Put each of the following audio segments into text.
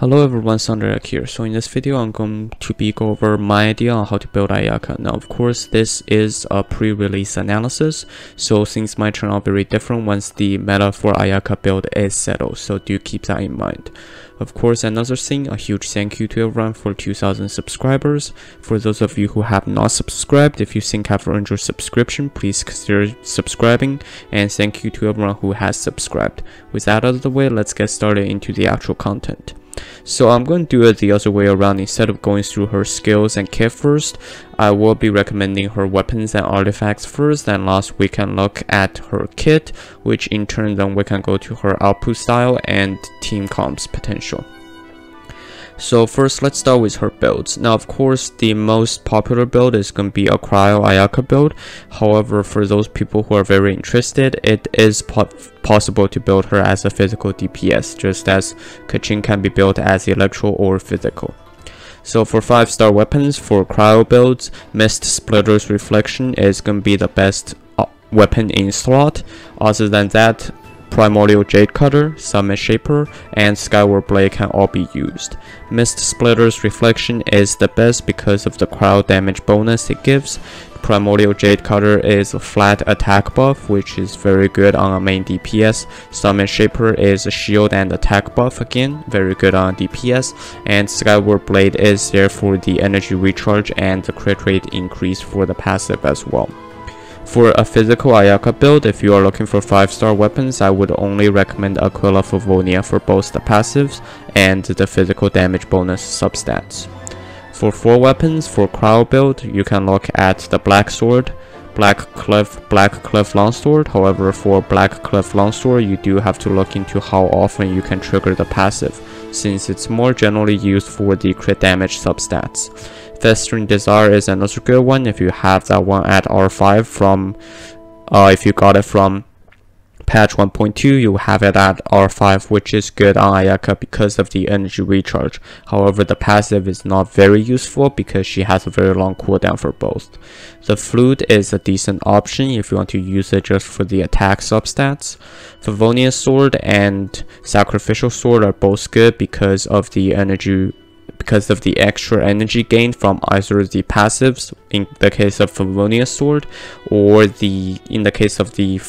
Hello everyone, ThunderEgg here. So in this video, I'm going to be go over my idea on how to build Ayaka. Now, of course, this is a pre-release analysis, so things might turn out very different once the meta for Ayaka build is settled, so do keep that in mind. Of course, another thing, a huge thank you to everyone for 2000 subscribers. For those of you who have not subscribed, if you think I've earned your subscription, please consider subscribing, and thank you to everyone who has subscribed. With that out of the way, let's get started into the actual content. So I'm going to do it the other way around. Instead of going through her skills and kit first, I will be recommending her weapons and artifacts first. And last we can look at her kit, which in turn then we can go to her output style and team comps potential. So first, let's start with her builds. Now, of course, the most popular build is going to be a Cryo Ayaka build. However, for those people who are very interested, it is possible to build her as a physical DPS, just as Keqing can be built as electro or physical. So for 5 star weapons, for cryo builds, Mist Splitter's Reflection is going to be the best uh, weapon in slot. Other than that, Primordial Jade Cutter, Summit Shaper, and Skyward Blade can all be used. Mist Splitter's Reflection is the best because of the cryo damage bonus it gives. Primordial Jade Cutter is a flat attack buff, which is very good on a main DPS. Summit Shaper is a shield and attack buff again, very good on DPS. And Skyward Blade is there for the energy recharge and the crit rate increase for the passive as well. For a physical Ayaka build, if you are looking for 5 star weapons, I would only recommend Aquila Favonia for both the passives and the physical damage bonus substats. For 4 weapons, for cryo build, you can look at the Black Sword, Black Cliff, Black Cliff Longsword. However, for Black Cliff Longsword, you do have to look into how often you can trigger the passive, since it's more generally used for the crit damage substats. Festering Desire is another good one if you have that one at R5 from, uh, if you got it from patch 1.2 you have it at R5 which is good on Ayaka because of the energy recharge. However the passive is not very useful because she has a very long cooldown for both. The flute is a decent option if you want to use it just for the attack substats. Favonius sword and sacrificial sword are both good because of the energy because of the extra energy gained from either the passives in the case of Favonius sword or the in the case of the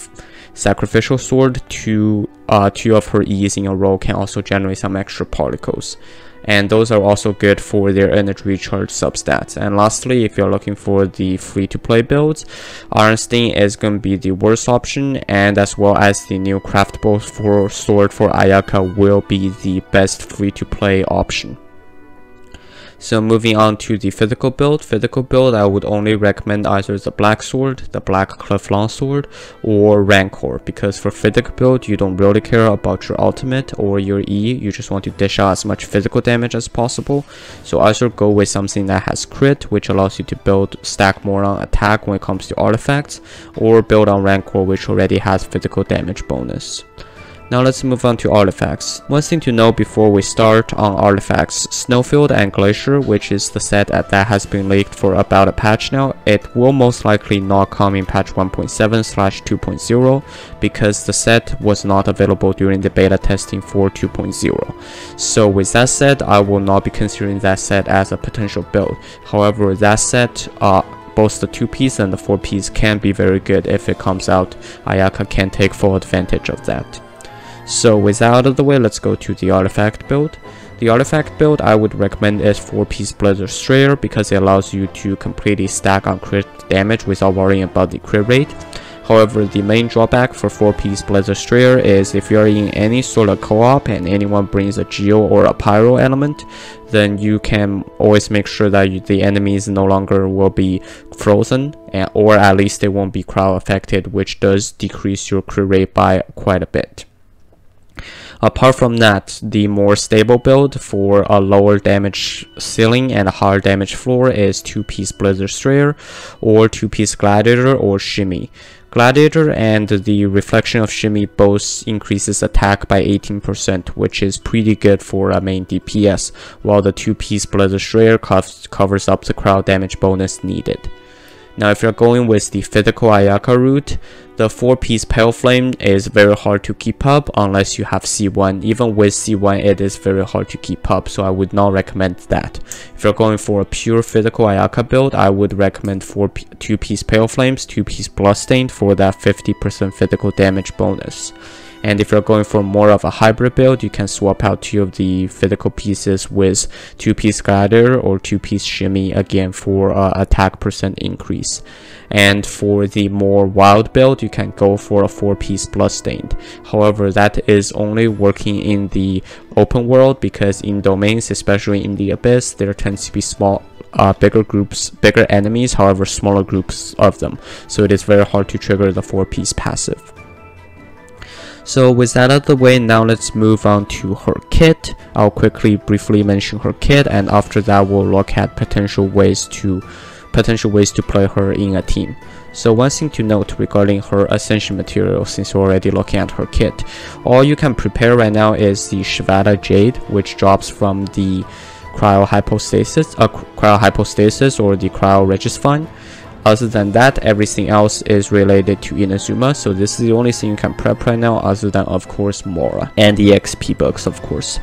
sacrificial sword two uh two of her E's in a row can also generate some extra particles and those are also good for their energy recharge substats. And lastly, if you're looking for the free-to-play builds, Iron Sting is going to be the worst option, and as well as the new craftable for sword for Ayaka will be the best free-to-play option. So moving on to the physical build. Physical build, I would only recommend either the Black Sword, the Black Cliff Longsword, or Rancor. Because for physical build, you don't really care about your ultimate or your E. You just want to dish out as much physical damage as possible. So either go with something that has crit, which allows you to build stack more on attack when it comes to artifacts, or build on Rancor, which already has physical damage bonus. Now let's move on to artifacts. One thing to know before we start on artifacts, Snowfield and Glacier, which is the set that has been leaked for about a patch now, it will most likely not come in patch 1.7 slash 2.0 because the set was not available during the beta testing for 2.0. So with that said, I will not be considering that set as a potential build. However, that set uh, both the 2-piece and the 4-piece can be very good if it comes out. Ayaka can take full advantage of that. So with that out of the way, let's go to the artifact build. The artifact build I would recommend is 4-piece Blizzard Strayer because it allows you to completely stack on crit damage without worrying about the crit rate. However, the main drawback for 4-piece Blizzard Strayer is if you're in any sort of co-op and anyone brings a Geo or a Pyro element, then you can always make sure that you, the enemies no longer will be frozen, and, or at least they won't be cryo affected, which does decrease your crit rate by quite a bit. Apart from that, the more stable build for a lower damage ceiling and a higher damage floor is 2-piece Blizzard Strayer or 2-piece Gladiator or Shimmy. Gladiator and the Reflection of Shimmy both increases attack by 18%, which is pretty good for a main DPS, while the 2-piece Blizzard Strayer covers up the cryo damage bonus needed. Now if you're going with the physical Ayaka route, the 4-piece Pale Flame is very hard to keep up unless you have C1. Even with C1 it is very hard to keep up so I would not recommend that. If you're going for a pure physical Ayaka build, I would recommend 4 2-piece Pale Flames, 2-piece Bloodstained for that 50% physical damage bonus. And if you're going for more of a hybrid build, you can swap out two of the physical pieces with two piece glider or two piece shimmy again for uh, attack percent increase. And for the more wild build, you can go for a four piece bloodstained. However, that is only working in the open world because in domains, especially in the abyss, there tends to be small uh, bigger groups, bigger enemies, however smaller groups of them. So it is very hard to trigger the 4 piece passive. So with that out of the way, now let's move on to her kit. I'll quickly briefly mention her kit and after that we'll look at potential ways to potential ways to play her in a team. So one thing to note regarding her ascension material since we're already looking at her kit. All you can prepare right now is the Shivada Jade which drops from the cryohypostasis, uh, cryohypostasis or the cryo Regisvine. Other than that, everything else is related to Inazuma, so this is the only thing you can prep right now other than of course Mora and the XP books of course.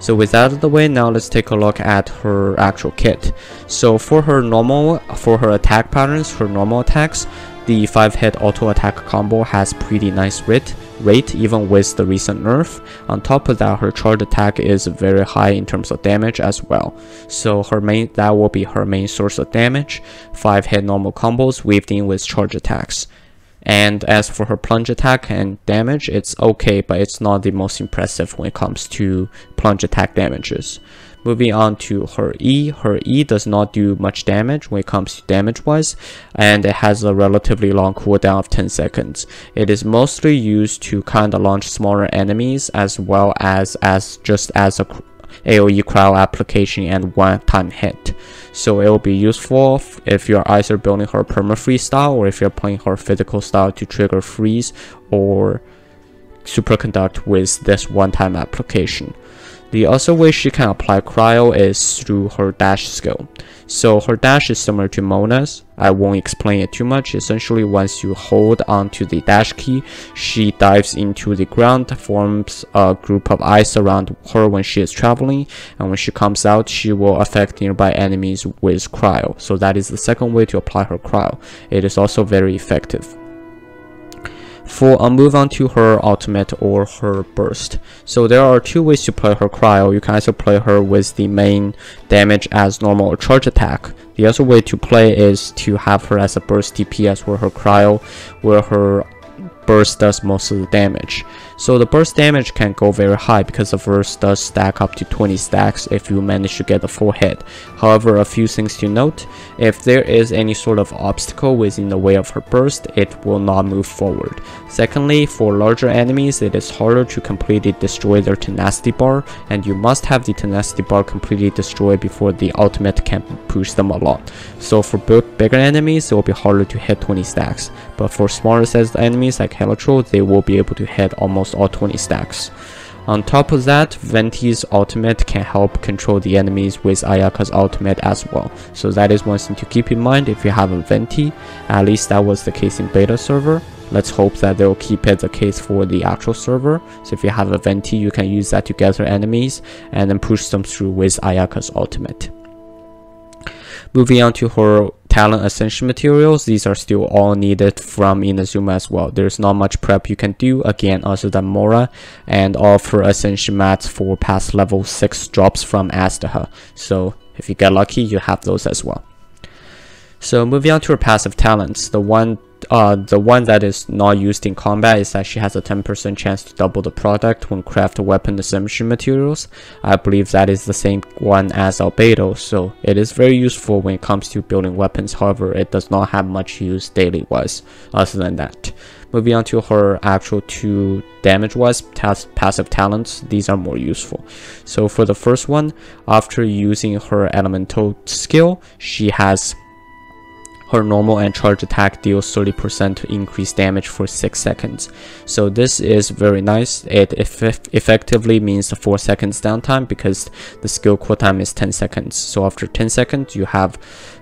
So with that out of the way, now let's take a look at her actual kit. So for her normal, for her attack patterns, her normal attacks, the 5 hit auto attack combo has pretty nice rate, rate even with the recent nerf. On top of that, her charge attack is very high in terms of damage as well. So her main that will be her main source of damage. 5 hit normal combos weaved in with charge attacks. And as for her plunge attack and damage, it's okay, but it's not the most impressive when it comes to plunge attack damages. Moving on to her E, her E does not do much damage when it comes to damage wise, and it has a relatively long cooldown of 10 seconds. It is mostly used to kind of launch smaller enemies as well as, as just as a AoE crowd application and one-time hit. So it will be useful if you're either building her perma-freeze style or if you're playing her physical style to trigger freeze or superconduct with this one-time application. The other way she can apply cryo is through her dash skill. So her dash is similar to Mona's. I won't explain it too much. Essentially, once you hold onto the dash key, she dives into the ground, forms a group of ice around her when she is traveling, and when she comes out, she will affect nearby enemies with cryo. So that is the second way to apply her cryo. It is also very effective for I'll move on to her ultimate or her burst. So there are two ways to play her cryo. You can either play her with the main damage as normal or charge attack. The other way to play is to have her as a burst DPS where her cryo, where her burst does most of the damage. So the burst damage can go very high because the burst does stack up to 20 stacks if you manage to get a full hit. However, a few things to note, if there is any sort of obstacle within the way of her burst, it will not move forward. Secondly, for larger enemies, it is harder to completely destroy their tenacity bar, and you must have the tenacity bar completely destroyed before the ultimate can push them a lot. So for bigger enemies, it will be harder to hit 20 stacks, but for smaller sized enemies like Halatroll, they will be able to hit almost all 20 stacks. On top of that, Venti's ultimate can help control the enemies with Ayaka's ultimate as well. So that is one thing to keep in mind if you have a Venti. At least that was the case in beta server. Let's hope that they'll keep it the case for the actual server. So if you have a Venti, you can use that to gather enemies and then push them through with Ayaka's ultimate. Moving on to her talent ascension materials, these are still all needed from Inazuma as well. There's not much prep you can do, again, other than Mora, and all of her ascension mats for past level 6 drops from Azhdaha. So if you get lucky, you have those as well. So moving on to her passive talents, the one uh, the one that is not used in combat is that she has a 10% chance to double the product when craft weapon ascension materials. I believe that is the same one as Albedo, so it is very useful when it comes to building weapons, however it does not have much use daily wise other than that. Moving on to her actual two damage wise passive talents, these are more useful. So for the first one, after using her elemental skill, she has her normal and charge attack deals 30% increased damage for 6 seconds. So this is very nice. It eff effectively means 4 seconds downtime because the skill cooldown is 10 seconds. So after 10 seconds you have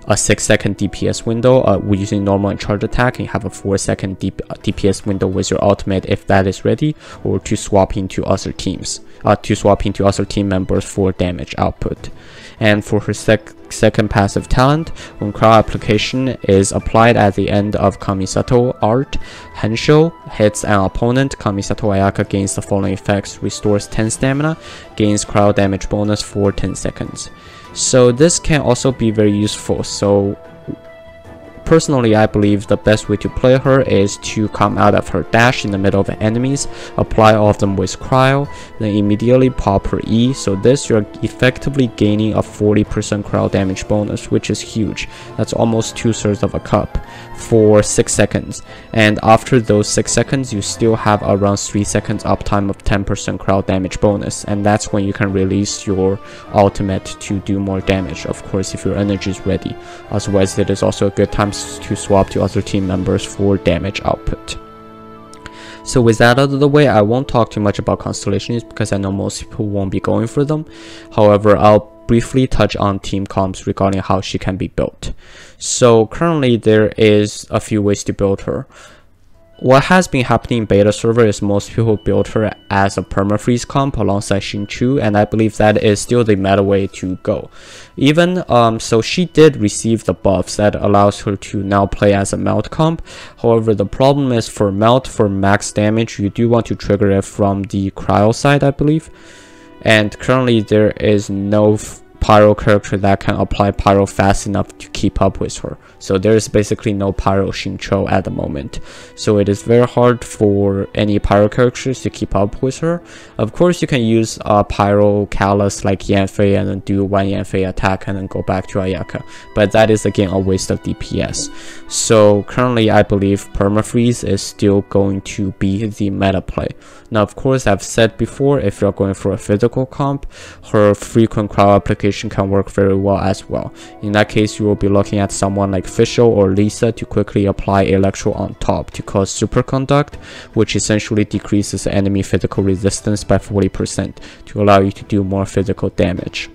a 6 second DPS window uh, using normal and charge attack and you have a 4 second DPS window with your ultimate if that is ready or to swap into other teams uh, to swap into other team members for damage output and for her sec second passive talent, when cryo application is applied at the end of Kamisato art, Senho hits an opponent, Kamisato Ayaka gains the following effects, restores 10 stamina, gains cryo damage bonus for 10 seconds. So this can also be very useful, so Personally, I believe the best way to play her is to come out of her dash in the middle of enemies, apply all of them with cryo, then immediately pop her E, so this you're effectively gaining a 40% cryo damage bonus, which is huge. That's almost two-thirds of a cup for 6 seconds, and after those 6 seconds, you still have around 3 seconds uptime of 10% cryo damage bonus, and that's when you can release your ultimate to do more damage, of course if your energy is ready. Otherwise, it is also a good time to swap to other team members for damage output. So with that out of the way, I won't talk too much about constellations because I know most people won't be going for them. However, I'll briefly touch on team comps regarding how she can be built. So currently there is a few ways to build her. What has been happening in beta server is most people build her as a permafreeze comp alongside Xingqiu and I believe that is still the meta way to go. Even um, so she did receive the buffs that allows her to now play as a melt comp. However the problem is for melt for max damage you do want to trigger it from the cryo side I believe. And currently there is no pyro character that can apply pyro fast enough to keep up with her. So there is basically no pyro Xingqiu at the moment. So it is very hard for any pyro characters to keep up with her. Of course you can use a pyro callus like Yanfei and then do one Yanfei attack and then go back to Ayaka. But that is again a waste of DPS. So currently I believe permafreeze is still going to be the meta play. Now, of course, I've said before, if you're going for a physical comp, her frequent cryo application can work very well as well. In that case, you will be looking at someone like Fischl or Lisa to quickly apply Electro on top to cause Superconduct, which essentially decreases enemy physical resistance by 40% to allow you to do more physical damage.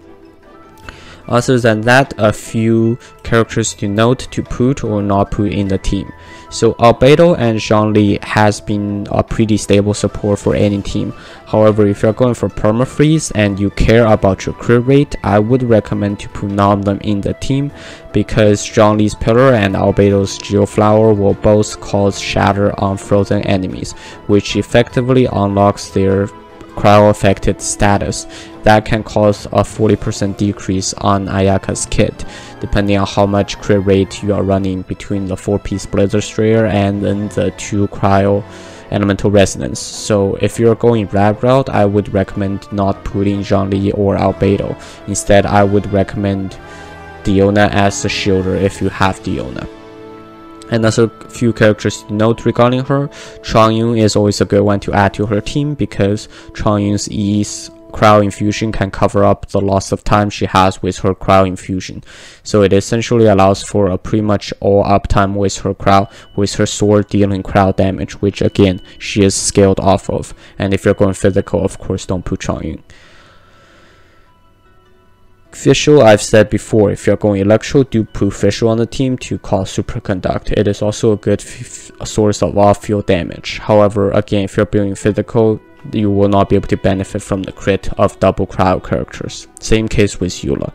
Other than that, a few characters to note to put or not put in the team. So Albedo and Zhongli has been a pretty stable support for any team. However, if you're going for permafreeze and you care about your crit rate, I would recommend to put none of them in the team because Zhongli's Pillar and Albedo's Geoflower will both cause shatter on frozen enemies, which effectively unlocks their cryo-affected status that can cause a 40% decrease on Ayaka's kit depending on how much crit rate you are running between the 4-piece Blizzard Strayer and then the 2 cryo elemental resonance. So if you're going red route, I would recommend not putting Zhongli or Albedo. Instead, I would recommend Diona as the shielder if you have Diona. Another few characters to note regarding her, Chongyun is always a good one to add to her team because Chongyun's E's cryo infusion can cover up the loss of time she has with her cryo infusion. So it essentially allows for a pretty much all uptime with her cryo, with her sword dealing cryo damage, which again, she is scaled off of. And if you're going physical, of course, don't put Chongyun. Fischl, I've said before, if you're going Electro, do put Fischl on the team to cause Superconduct. It is also a good source of off-field damage. However, again, if you're building physical, you will not be able to benefit from the crit of double cryo characters. Same case with Eula.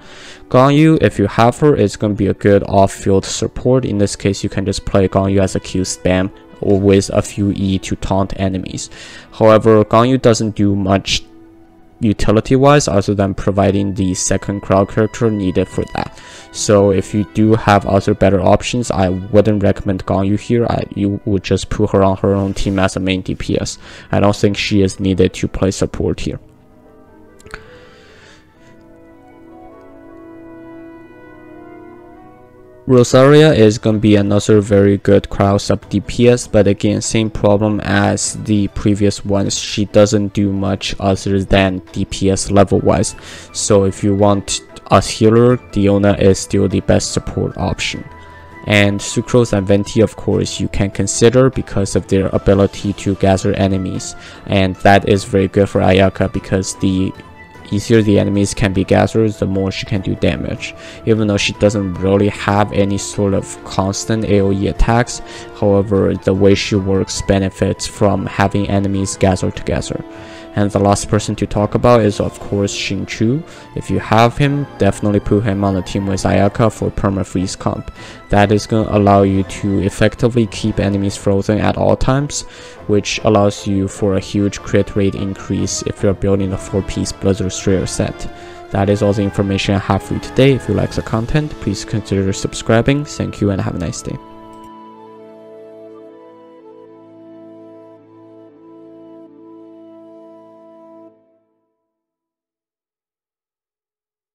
Ganyu, if you have her, is going to be a good off-field support. In this case, you can just play Ganyu as a Q spam or with a few E to taunt enemies. However, Ganyu doesn't do much utility wise other than providing the second cryo character needed for that. So if you do have other better options i wouldn't recommend Ganyu here. I, you would just put her on her own team as a main dps i don't think she is needed to play support here Rosaria is going to be another very good cryo sub DPS, but again, same problem as the previous ones. She doesn't do much other than DPS level wise. So if you want a healer, Diona is still the best support option. and Sucrose and Venti of course you can consider because of their ability to gather enemies and that is very good for Ayaka because the easier the enemies can be gathered, the more she can do damage. Even though she doesn't really have any sort of constant AoE attacks, however, the way she works benefits from having enemies gathered together. And the last person to talk about is of course Xingqiu. If you have him, definitely put him on the team with Ayaka for perma-freeze comp. That is going to allow you to effectively keep enemies frozen at all times, which allows you for a huge crit rate increase if you're building a 4-piece Blizzard Strayer set. That is all the information I have for you today. If you like the content, please consider subscribing. Thank you and have a nice day.